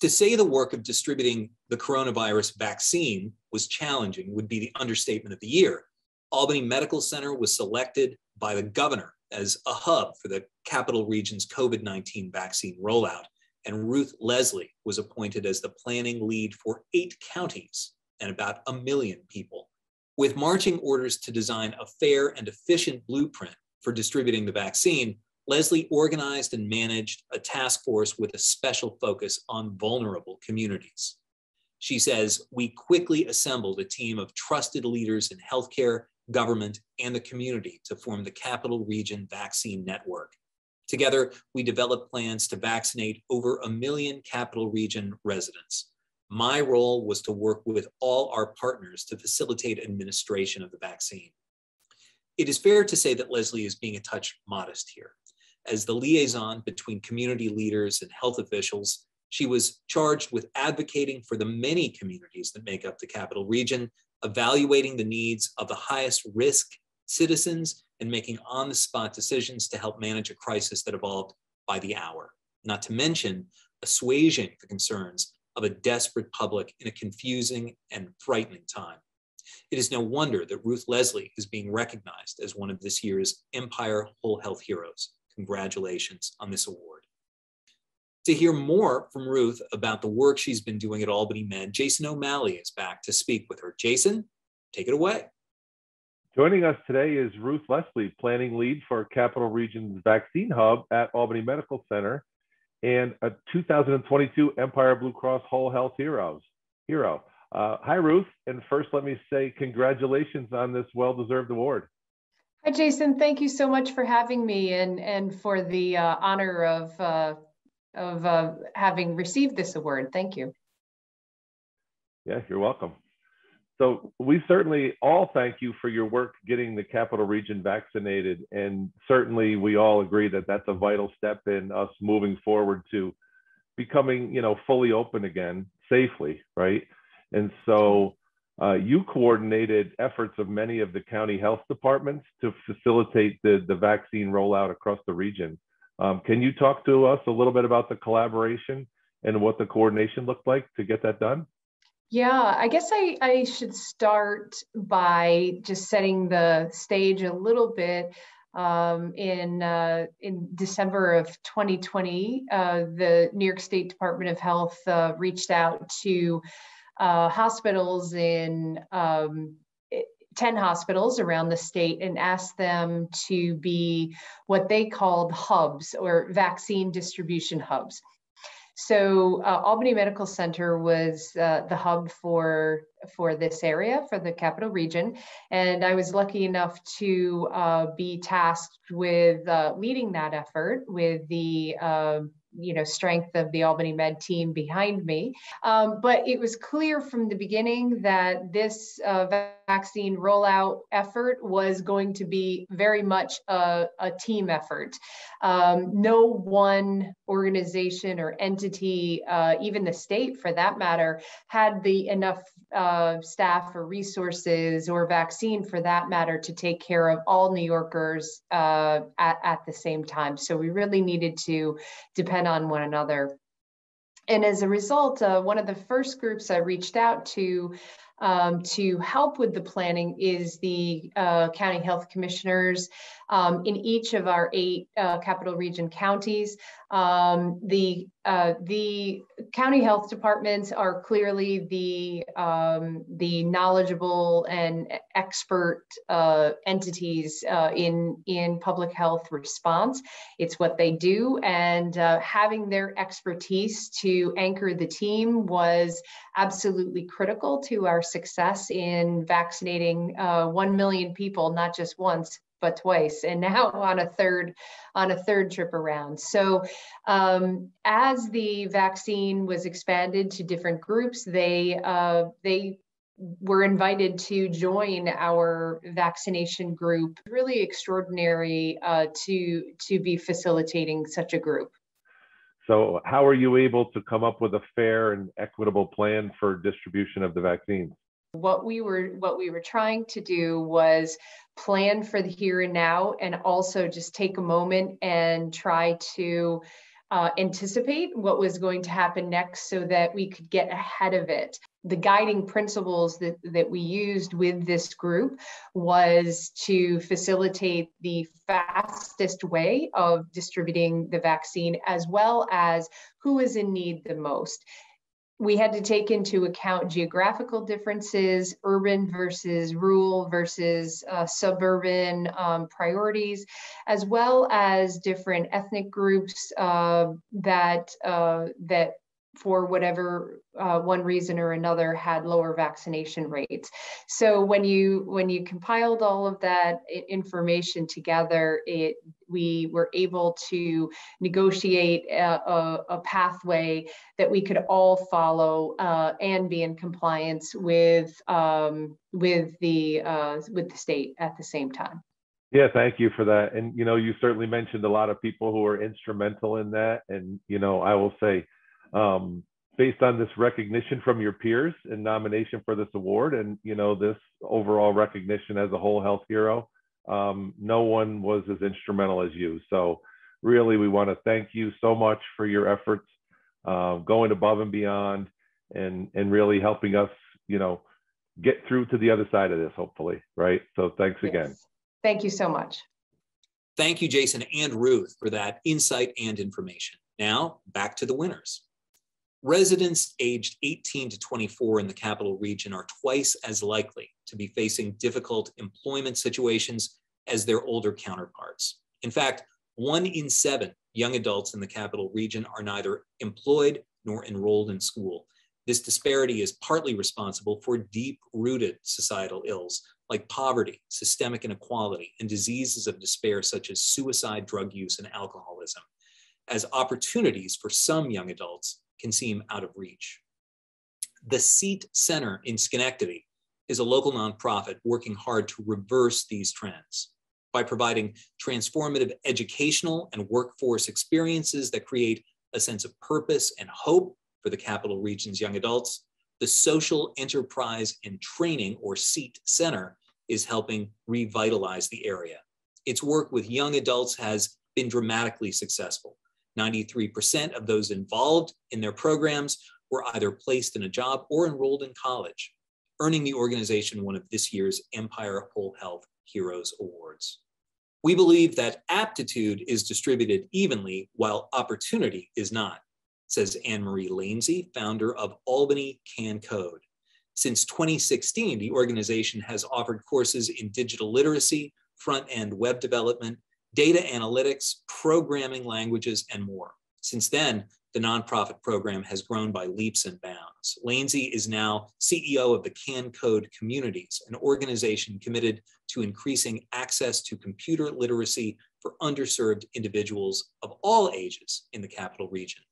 S1: To say the work of distributing the coronavirus vaccine was challenging would be the understatement of the year. Albany Medical Center was selected by the governor as a hub for the capital region's COVID 19 vaccine rollout, and Ruth Leslie was appointed as the planning lead for eight counties and about a million people. With marching orders to design a fair and efficient blueprint for distributing the vaccine, Leslie organized and managed a task force with a special focus on vulnerable communities. She says, We quickly assembled a team of trusted leaders in healthcare, government, and the community to form the Capital Region Vaccine Network. Together, we developed plans to vaccinate over a million Capital Region residents. My role was to work with all our partners to facilitate administration of the vaccine. It is fair to say that Leslie is being a touch modest here. As the liaison between community leaders and health officials, she was charged with advocating for the many communities that make up the capital region, evaluating the needs of the highest risk citizens, and making on the spot decisions to help manage a crisis that evolved by the hour. Not to mention assuaging the concerns of a desperate public in a confusing and frightening time. It is no wonder that Ruth Leslie is being recognized as one of this year's Empire Whole Health Heroes. Congratulations on this award. To hear more from Ruth about the work she's been doing at Albany Med, Jason O'Malley is back to speak with her. Jason, take it away.
S2: Joining us today is Ruth Leslie, planning lead for Capital Region's Vaccine Hub at Albany Medical Center and a 2022 Empire Blue Cross Whole Health Heroes Hero. Uh, hi, Ruth. And first, let me say congratulations on this well-deserved award.
S5: Hi, Jason. Thank you so much for having me and, and for the uh, honor of, uh, of uh, having received this award. Thank you.
S2: Yeah, you're welcome. So we certainly all thank you for your work getting the capital region vaccinated. And certainly we all agree that that's a vital step in us moving forward to becoming, you know, fully open again safely, right? And so uh, you coordinated efforts of many of the county health departments to facilitate the, the vaccine rollout across the region. Um, can you talk to us a little bit about the collaboration and what the coordination looked like to get that done?
S5: Yeah, I guess I, I should start by just setting the stage a little bit. Um, in uh, in December of 2020, uh, the New York State Department of Health uh, reached out to uh, hospitals in um, 10 hospitals around the state and asked them to be what they called hubs or vaccine distribution hubs. So uh, Albany Medical Center was uh, the hub for for this area for the capital region, and I was lucky enough to uh, be tasked with uh, leading that effort with the um, you know strength of the albany med team behind me. Um, but it was clear from the beginning that this uh, vaccine rollout effort was going to be very much a, a team effort. Um, no one organization or entity uh, even the state for that matter had the enough uh, staff or resources or vaccine for that matter to take care of all new yorkers uh, at, at the same time. So we really needed to depend depend on one another. And as a result, uh, one of the first groups I reached out to um, to help with the planning is the uh, county health commissioners um, in each of our eight uh, capital region counties. Um, the uh, the county health departments are clearly the um, the knowledgeable and expert uh, entities uh, in in public health response. It's what they do, and uh, having their expertise to anchor the team was absolutely critical to our success in vaccinating uh, one million people, not just once, but twice and now on a third on a third trip around. So um, as the vaccine was expanded to different groups they uh, they were invited to join our vaccination group. Really extraordinary uh, to to be facilitating such a group
S2: So how are you able to come up with a fair and equitable plan for distribution of the vaccines?
S5: What we were what we were trying to do was plan for the here and now and also just take a moment and try to uh, anticipate what was going to happen next so that we could get ahead of it. The guiding principles that, that we used with this group was to facilitate the fastest way of distributing the vaccine, as well as who is in need the most. We had to take into account geographical differences, urban versus rural versus uh, suburban um, priorities, as well as different ethnic groups uh, that uh, that for whatever uh, one reason or another had lower vaccination rates. So when you when you compiled all of that information together, it we were able to negotiate a, a, a pathway that we could all follow uh, and be in compliance with um, with the uh, with the state at the same time.
S2: Yeah, thank you for that. And you know, you certainly mentioned a lot of people who were instrumental in that. And you know, I will say um, based on this recognition from your peers and nomination for this award and you know this overall recognition as a whole health hero um, no one was as instrumental as you. So really we want to thank you so much for your efforts uh, going above and beyond and and really helping us you know get through to the other side of this hopefully right? So thanks yes. again.
S5: Thank you so much.
S1: Thank you jason and ruth for that insight and information. Now back to the winners Residents aged 18 to 24 in the capital region are twice as likely to be facing difficult employment situations as their older counterparts. In fact, one in seven young adults in the capital region are neither employed nor enrolled in school. This disparity is partly responsible for deep rooted societal ills like poverty, systemic inequality, and diseases of despair such as suicide, drug use, and alcoholism. As opportunities for some young adults can seem out of reach. The SEAT Center in Schenectady is a local nonprofit working hard to reverse these trends by providing transformative educational and workforce experiences that create a sense of purpose and hope for the capital region's young adults. The Social Enterprise and Training, or SEAT Center, is helping revitalize the area. Its work with young adults has been dramatically successful. 93% of those involved in their programs were either placed in a job or enrolled in college, earning the organization one of this year's Empire Whole Health Heroes Awards. We believe that aptitude is distributed evenly while opportunity is not, says Anne Marie Lanzi, founder of Albany CanCode. Since 2016, the organization has offered courses in digital literacy, front end web development, data analytics, programming languages, and more. Since then, the nonprofit program has grown by leaps and bounds. Lanzi is now CEO of the CanCode Communities, an organization committed to increasing access to computer literacy for underserved individuals of all ages in the capital region.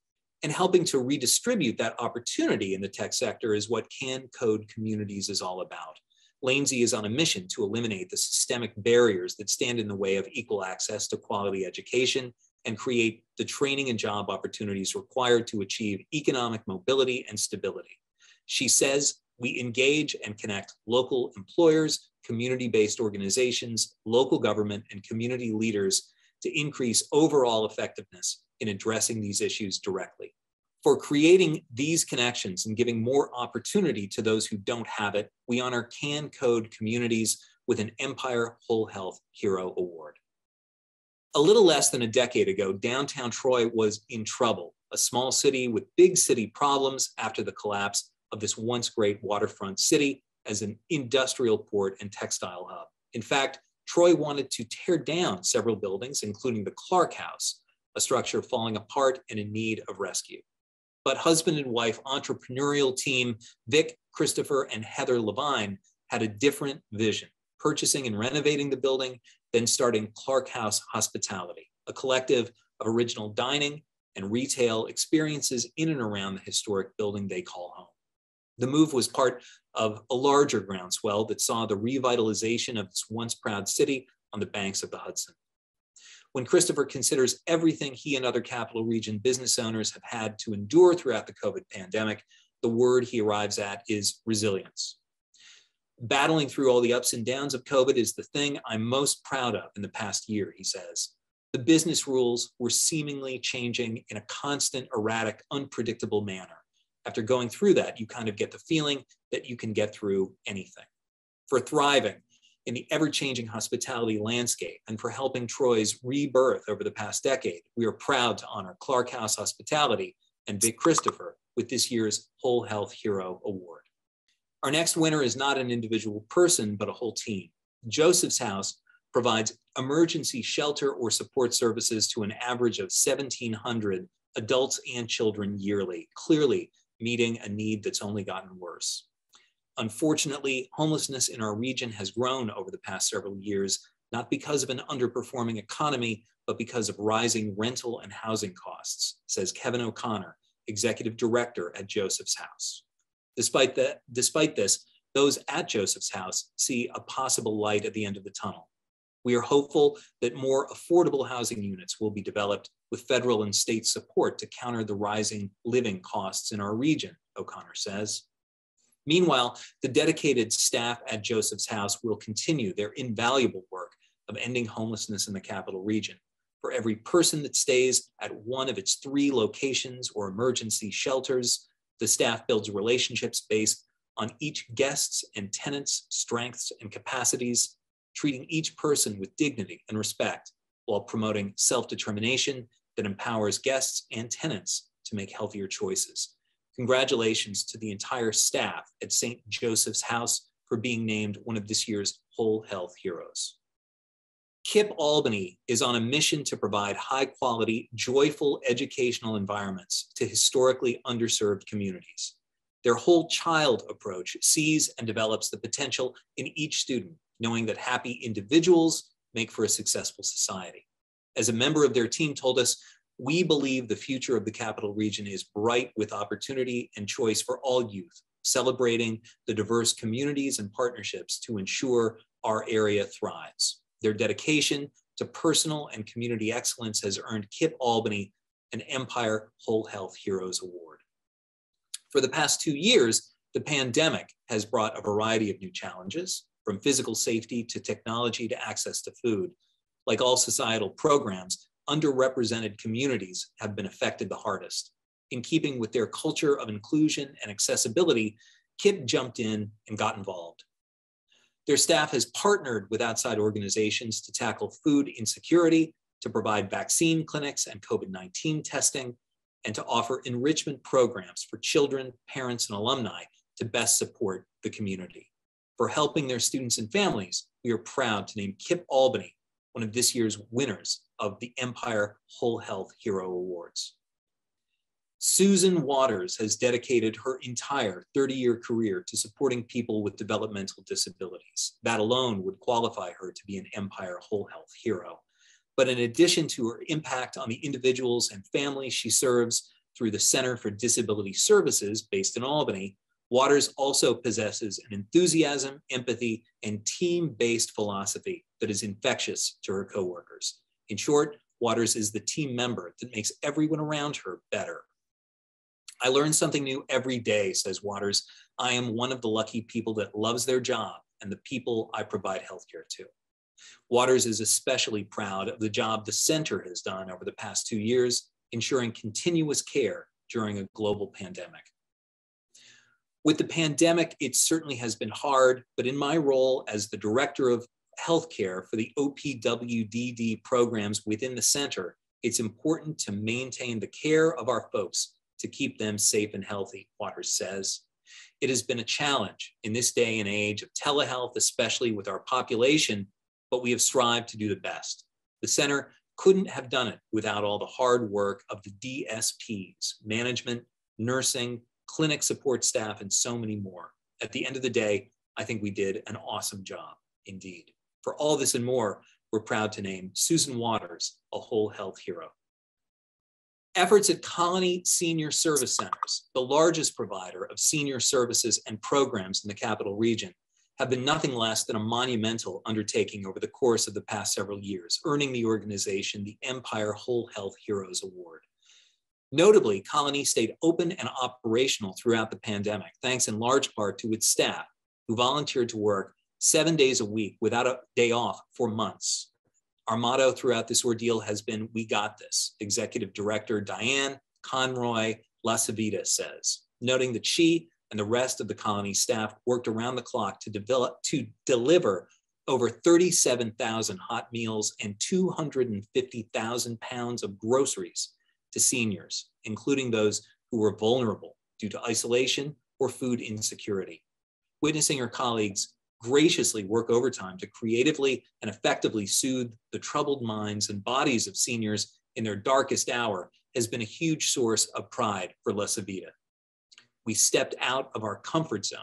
S1: And helping to redistribute that opportunity in the tech sector is what CanCode Communities is all about. Lanzi is on a mission to eliminate the systemic barriers that stand in the way of equal access to quality education and create the training and job opportunities required to achieve economic mobility and stability. She says we engage and connect local employers, community-based organizations, local government, and community leaders to increase overall effectiveness in addressing these issues directly for creating these connections and giving more opportunity to those who don't have it, we honor CanCode communities with an Empire Whole Health Hero Award. A little less than a decade ago, downtown Troy was in trouble, a small city with big city problems after the collapse of this once great waterfront city as an industrial port and textile hub. In fact, Troy wanted to tear down several buildings, including the Clark House, a structure falling apart and in need of rescue but husband and wife entrepreneurial team, Vic, Christopher, and Heather Levine, had a different vision, purchasing and renovating the building, then starting Clark House Hospitality, a collective of original dining and retail experiences in and around the historic building they call home. The move was part of a larger groundswell that saw the revitalization of this once proud city on the banks of the Hudson. When Christopher considers everything he and other capital region business owners have had to endure throughout the COVID pandemic, the word he arrives at is resilience. Battling through all the ups and downs of COVID is the thing I'm most proud of in the past year, he says. The business rules were seemingly changing in a constant, erratic, unpredictable manner. After going through that, you kind of get the feeling that you can get through anything. For thriving in the ever changing hospitality landscape and for helping Troy's rebirth over the past decade, we are proud to honor Clark House Hospitality and Vic Christopher with this year's Whole Health Hero Award. Our next winner is not an individual person, but a whole team. Joseph's House provides emergency shelter or support services to an average of 1,700 adults and children yearly, clearly meeting a need that's only gotten worse. Unfortunately, homelessness in our region has grown over the past several years, not because of an underperforming economy, but because of rising rental and housing costs, says Kevin O'Connor, executive director at Joseph's House. Despite, that, despite this, those at Joseph's House see a possible light at the end of the tunnel. We are hopeful that more affordable housing units will be developed with federal and state support to counter the rising living costs in our region, O'Connor says. Meanwhile, the dedicated staff at Joseph's House will continue their invaluable work of ending homelessness in the capital region. For every person that stays at one of its three locations or emergency shelters, the staff builds relationships based on each guest's and tenant's strengths and capacities, treating each person with dignity and respect while promoting self-determination that empowers guests and tenants to make healthier choices. Congratulations to the entire staff at St. Joseph's House for being named one of this year's Whole Health Heroes. KIPP Albany is on a mission to provide high quality, joyful educational environments to historically underserved communities. Their whole child approach sees and develops the potential in each student, knowing that happy individuals make for a successful society. As a member of their team told us, we believe the future of the capital region is bright with opportunity and choice for all youth, celebrating the diverse communities and partnerships to ensure our area thrives. Their dedication to personal and community excellence has earned KIPP Albany an Empire Whole Health Heroes Award. For the past two years, the pandemic has brought a variety of new challenges, from physical safety to technology to access to food. Like all societal programs, underrepresented communities have been affected the hardest. In keeping with their culture of inclusion and accessibility, KIPP jumped in and got involved. Their staff has partnered with outside organizations to tackle food insecurity, to provide vaccine clinics and COVID 19 testing, and to offer enrichment programs for children, parents, and alumni to best support the community. For helping their students and families, we are proud to name KIPP Albany one of this year's winners of the Empire Whole Health Hero Awards. Susan Waters has dedicated her entire 30 year career to supporting people with developmental disabilities. That alone would qualify her to be an Empire Whole Health Hero. But in addition to her impact on the individuals and families she serves through the Center for Disability Services based in Albany, Waters also possesses an enthusiasm, empathy, and team-based philosophy that is infectious to her coworkers. In short, Waters is the team member that makes everyone around her better. I learn something new every day, says Waters. I am one of the lucky people that loves their job and the people I provide healthcare to. Waters is especially proud of the job the center has done over the past two years, ensuring continuous care during a global pandemic. With the pandemic, it certainly has been hard, but in my role as the director of healthcare for the OPWDD programs within the center, it's important to maintain the care of our folks to keep them safe and healthy, Waters says. It has been a challenge in this day and age of telehealth, especially with our population, but we have strived to do the best. The center couldn't have done it without all the hard work of the DSPs, management, nursing, clinic support staff, and so many more. At the end of the day, I think we did an awesome job indeed. For all this and more, we're proud to name Susan Waters a whole health hero. Efforts at Colonie Senior Service Centers, the largest provider of senior services and programs in the capital region, have been nothing less than a monumental undertaking over the course of the past several years, earning the organization the Empire Whole Health Heroes Award. Notably, Colonie stayed open and operational throughout the pandemic, thanks in large part to its staff, who volunteered to work seven days a week without a day off for months. Our motto throughout this ordeal has been, We got this, Executive Director Diane Conroy LaCivita says, noting that she and the rest of the Colonie staff worked around the clock to develop to deliver over 37,000 hot meals and 250,000 pounds of groceries to seniors, including those who were vulnerable due to isolation or food insecurity. Witnessing her colleagues graciously work overtime to creatively and effectively soothe the troubled minds and bodies of seniors in their darkest hour has been a huge source of pride for La Vida we stepped out of our comfort zone,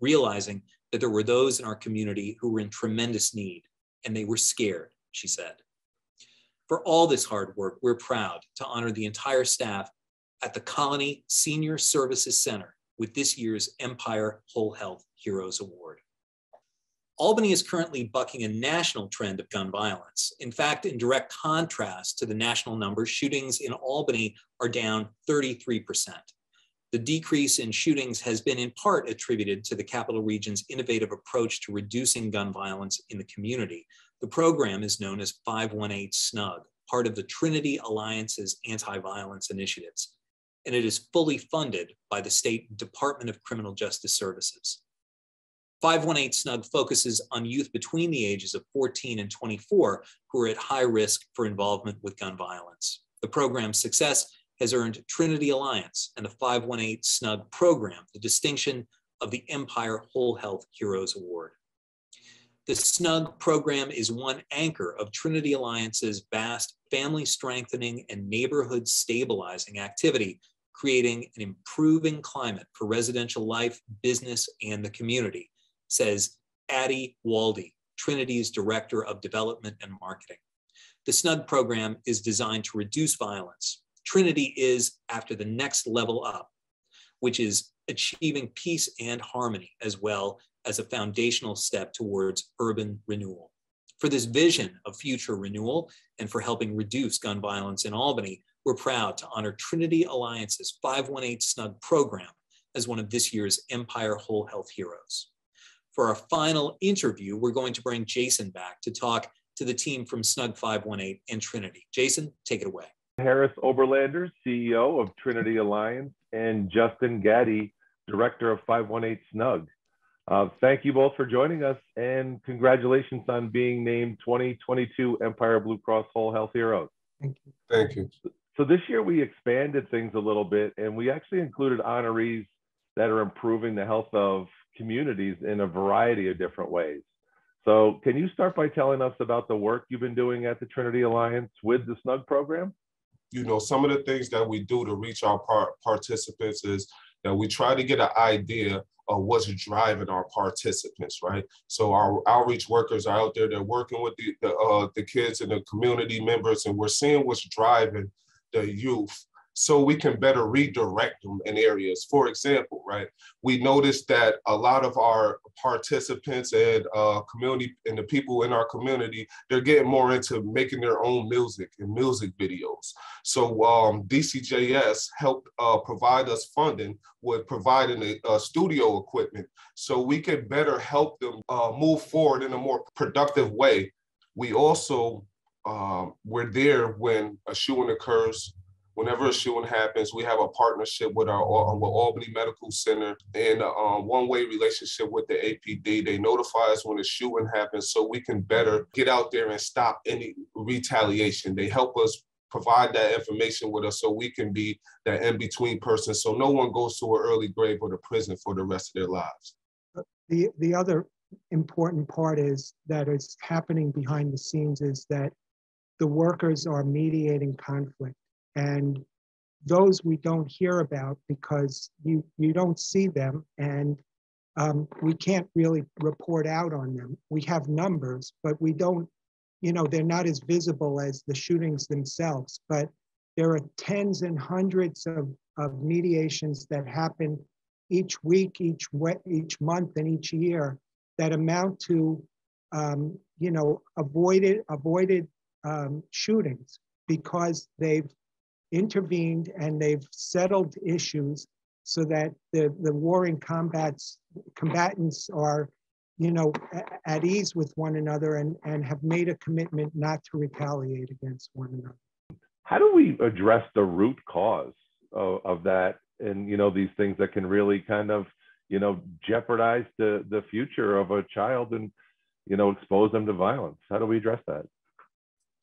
S1: realizing that there were those in our community who were in tremendous need and they were scared, she said. For all this hard work, we're proud to honor the entire staff at the Colonie Senior Services Center with this year's Empire Whole Health Heroes Award. Albany is currently bucking a national trend of gun violence. In fact, in direct contrast to the national numbers, shootings in Albany are down 33%. The decrease in shootings has been in part attributed to the capital region's innovative approach to reducing gun violence in the community. The program is known as 518 SNUG, part of the Trinity Alliance's anti-violence initiatives, and it is fully funded by the State Department of Criminal Justice Services. 518 SNUG focuses on youth between the ages of 14 and 24 who are at high risk for involvement with gun violence. The program's success has earned Trinity Alliance and the 518 SNUG program the distinction of the Empire Whole Health Heroes Award. The SNUG program is one anchor of Trinity Alliance's vast family strengthening and neighborhood stabilizing activity, creating an improving climate for residential life, business, and the community, says Addie Waldy, Trinity's Director of Development and Marketing. The SNUG program is designed to reduce violence, Trinity is after the next level up, which is achieving peace and harmony as well as a foundational step towards urban renewal. For this vision of future renewal and for helping reduce gun violence in Albany, we're proud to honor Trinity Alliance's 518 SNUG program as one of this year's Empire Whole Health Heroes. For our final interview, we're going to bring Jason back to talk to the team from SNUG 518 and Trinity. Jason, take it away.
S2: Harris Oberlander, CEO of Trinity Alliance, and Justin Gaddy, Director of 518 Snug. Uh, thank you both for joining us and congratulations on being named 2022 Empire Blue Cross Whole Health Heroes.
S6: Thank you. Thank you.
S2: So this year we expanded things a little bit and we actually included honorees that are improving the health of communities in a variety of different ways. So can you start by telling us about the work you've been doing at the Trinity Alliance with the SNUG program?
S6: you know, some of the things that we do to reach our par- participants is that we try to get an idea of what's driving our participants, right? So our outreach workers are out there, they're working with the, the, uh, the kids and the community members, and we're seeing what's driving the youth so we can better redirect them in areas. For example, right, we noticed that a lot of our participants and uh, community and the people in our community, they're getting more into making their own music and music videos. So um, DCJS helped uh, provide us funding with providing a, a, studio equipment so we could better help them uh, move forward in a more productive way. We also um, we're there when a shooting occurs whenever a shooting happens, we have a partnership with our uh, with Albany Medical Center and a um, one-way relationship with the APD. They notify us when a shooting happens so we can better get out there and stop any retaliation. They help us provide that information with us so we can be that in-between person so no one goes to an early grave or to prison for the rest of their lives.
S7: Uh, the, the other important part is that is happening behind the scenes is that the workers are mediating conflict and those we don't hear about because you you don't see them and um, we can't really report out on them. We have numbers but we don't you know they're not as visible as the shootings themselves but there are tens and hundreds of, of mediations that happen each week each each month and each year that amount to, um, you know, avoided avoided um, shootings because they've intervened and they've settled issues so that the, the warring combats combatants are you know at ease with one another and, and have made a commitment not to retaliate against one another.
S2: How do we address the root cause of, of that and you know these things that can really kind of you know jeopardize the the future of a child and you know expose them to violence? How do we address that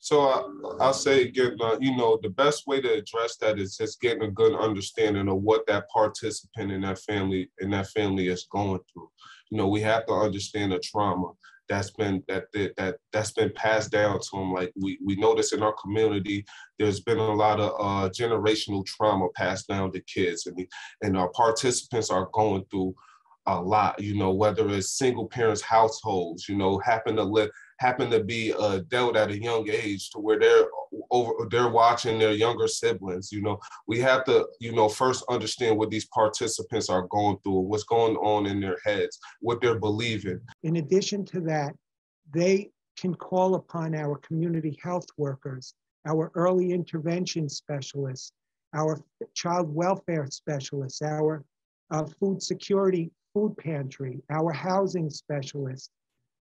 S6: so I, I'll say again, uh, you know, the best way to address that is just getting a good understanding of what that participant in that family in that family is going through. You know, we have to understand the trauma that's been that that, that that's been passed down to them. Like we we notice in our community, there's been a lot of uh, generational trauma passed down to kids, and we, and our participants are going through a lot. You know, whether it's single parents households, you know, happen to live happen to be uh, dealt at a young age to where they're over they're watching their younger siblings you know? We have to you know first understand what these participants are going through what's going on in their heads what they're believing.
S7: In addition to that they can call upon our community health workers our early intervention specialists our child welfare specialists our uh, food security food pantry our housing specialists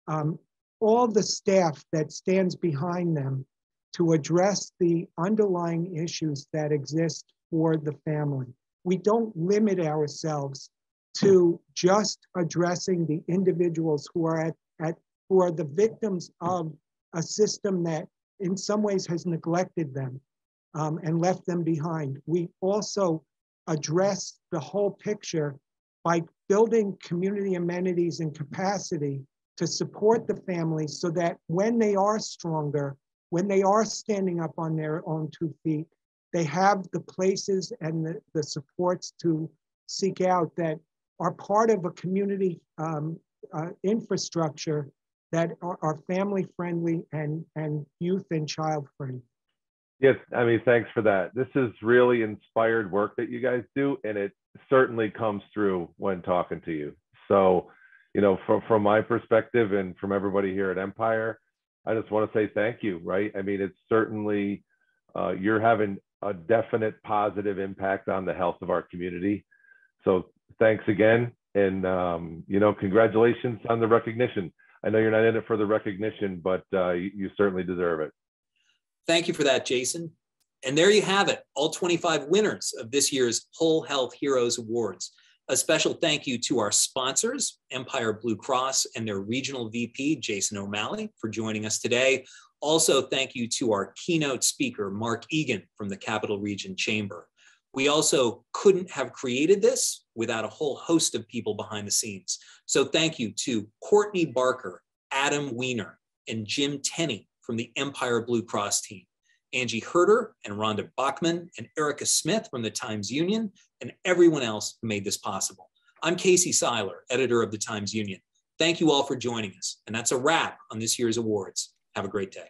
S7: um, all the staff that stands behind them to address the underlying issues that exist for the family. We don't limit ourselves to just addressing the individuals who are at, at who are the victims of a system that in some ways has neglected them um, and left them behind. We also address the whole picture by building community amenities and capacity to support the families so that when they are stronger, when they are standing up on their own two feet, they have the places and the, the supports to seek out that are part of a community um, uh, infrastructure that are, are, family friendly and, and youth and child friendly.
S2: Yes, I mean, thanks for that. This is really inspired work that you guys do, and it certainly comes through when talking to you. So you know, from from my perspective and from everybody here at Empire, I just want to say thank you. Right? I mean, it's certainly uh, you're having a definite positive impact on the health of our community. So thanks again, and um, you know, congratulations on the recognition. I know you're not in it for the recognition, but uh, you, you certainly deserve it.
S1: Thank you for that, Jason. And there you have it, all 25 winners of this year's Whole Health Heroes Awards. A special thank you to our sponsors, Empire Blue Cross and their regional VP, Jason O'Malley, for joining us today. Also, thank you to our keynote speaker, Mark Eagan from the Capital Region Chamber. We also couldn't have created this without a whole host of people behind the scenes. So thank you to Courtney Barker, Adam Weiner, and Jim Tenney from the Empire Blue Cross team. Angie Herder and Rhonda Bachman and Erica Smith from the Times Union, and everyone else who made this possible. I'm Casey Seiler, editor of the Times Union. Thank you all for joining us. And that's a wrap on this year's awards. Have a great day.